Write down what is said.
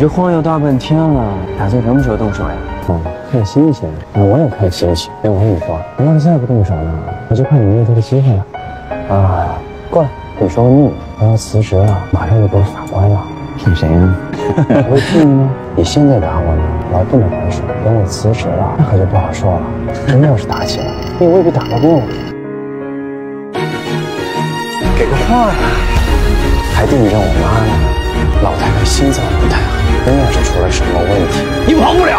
你这晃悠大半天了，打算什么时候动手呀？哦，看心情。那我也看心情。哎，我跟你说，你要是再不动手呢，我就怕你没有这个机会了。啊，过来，跟你说个秘密，我要辞职了，马上就当法官了。骗谁呢？我会骗你吗？你现在打我呢，我还不能还手。等我辞职了，那可就不好说了。真要是打起来，你未必打得过我。给个话呀！还惦记着我妈呢。老太太心脏真要是出了什么问题，你跑不了。